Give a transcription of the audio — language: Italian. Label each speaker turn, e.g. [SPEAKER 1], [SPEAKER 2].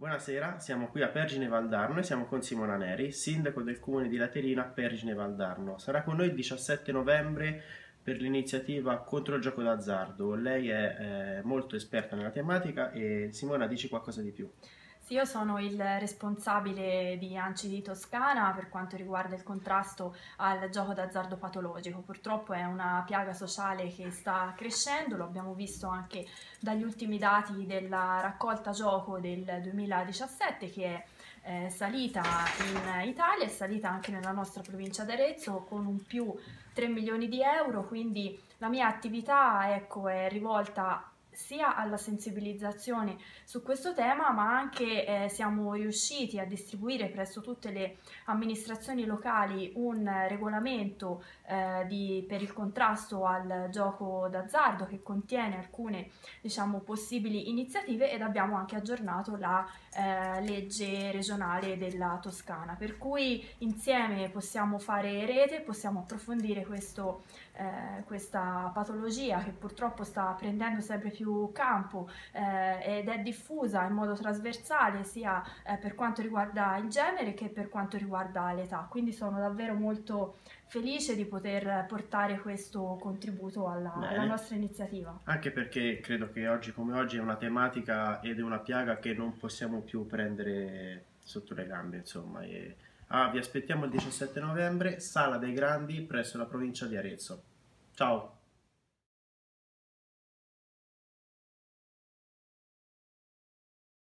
[SPEAKER 1] Buonasera, siamo qui a Pergine Valdarno e siamo con Simona Neri, sindaco del comune di Laterina Pergine Valdarno. Sarà con noi il 17 novembre per l'iniziativa contro il gioco d'azzardo. Lei è eh, molto esperta nella tematica e Simona dici qualcosa di più.
[SPEAKER 2] Sì, io sono il responsabile di ANCI di Toscana per quanto riguarda il contrasto al gioco d'azzardo patologico. Purtroppo è una piaga sociale che sta crescendo, lo abbiamo visto anche dagli ultimi dati della raccolta gioco del 2017 che è eh, salita in Italia, è salita anche nella nostra provincia d'Arezzo con un più 3 milioni di euro, quindi la mia attività ecco, è rivolta sia alla sensibilizzazione su questo tema, ma anche eh, siamo riusciti a distribuire presso tutte le amministrazioni locali un regolamento eh, di, per il contrasto al gioco d'azzardo che contiene alcune diciamo, possibili iniziative ed abbiamo anche aggiornato la eh, legge regionale della Toscana, per cui insieme possiamo fare rete, possiamo approfondire questo, eh, questa patologia che purtroppo sta prendendo sempre più più campo eh, ed è diffusa in modo trasversale sia eh, per quanto riguarda il genere che per quanto riguarda l'età. Quindi sono davvero molto felice di poter portare questo contributo alla, alla, nostra iniziativa.
[SPEAKER 1] Anche perché credo che oggi come oggi è una tematica ed è una piaga che non possiamo più prendere sotto le gambe, insomma. E, ah, vi aspettiamo il 17 novembre, Sala dei Grandi, presso la provincia di Arezzo. Ciao!